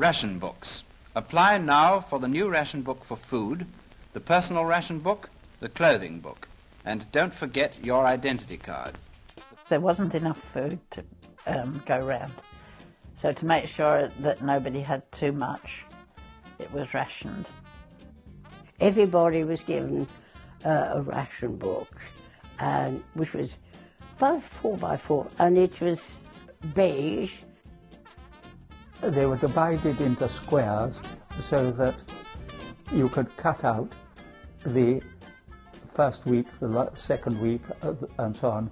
Ration books. Apply now for the new ration book for food, the personal ration book, the clothing book. And don't forget your identity card. There wasn't enough food to um, go round. So to make sure that nobody had too much, it was rationed. Everybody was given uh, a ration book, and which was about four by four, and it was beige. They were divided into squares so that you could cut out the first week, the second week, uh, and so on.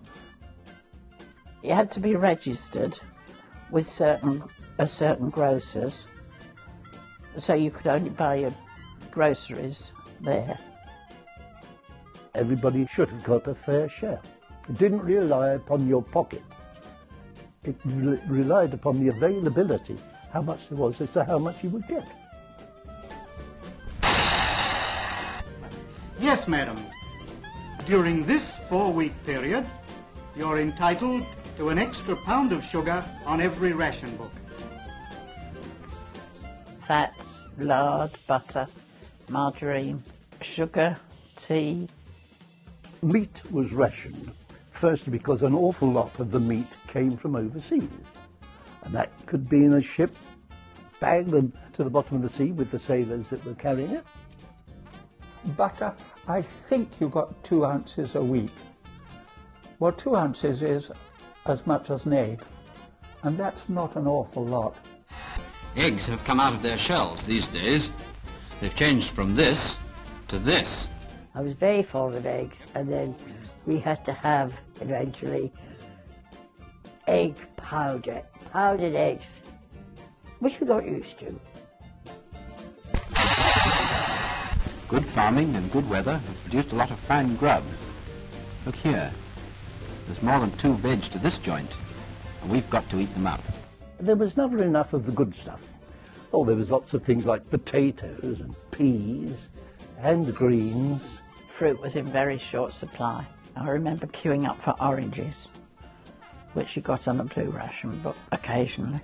You had to be registered with certain a certain grocers, so you could only buy your groceries there. Everybody should have got a fair share. It didn't rely upon your pocket. It re relied upon the availability, how much there was as to how much you would get. Yes, madam. During this four-week period, you're entitled to an extra pound of sugar on every ration book. Fats, lard, butter, margarine, sugar, tea. Meat was rationed, firstly because an awful lot of the meat came from overseas. And that could be in a ship, bang them to the bottom of the sea with the sailors that were carrying it. Butter, uh, I think you got two ounces a week. Well, two ounces is as much as an egg, and that's not an awful lot. Eggs have come out of their shells these days. They've changed from this to this. I was very fond of eggs, and then we had to have eventually egg powder, powdered eggs, which we got used to. Good farming and good weather have produced a lot of fine grub. Look here. There's more than two veg to this joint, and we've got to eat them up. There was never enough of the good stuff. Oh, there was lots of things like potatoes and peas and greens. Fruit was in very short supply. I remember queuing up for oranges, which you got on a blue ration book occasionally.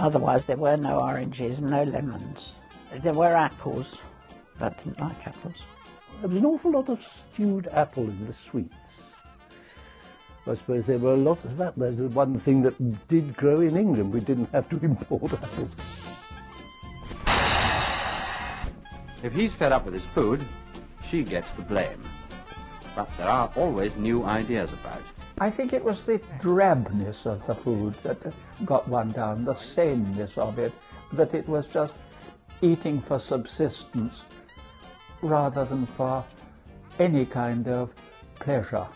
Otherwise, there were no oranges, no lemons. There were apples, but I didn't like apples. There was an awful lot of stewed apple in the sweets. I suppose there were a lot of that. There's the one thing that did grow in England. We didn't have to import apples. If he's fed up with his food, she gets the blame. But there are always new ideas about. I think it was the drabness of the food that got one down, the sameness of it, that it was just eating for subsistence rather than for any kind of pleasure.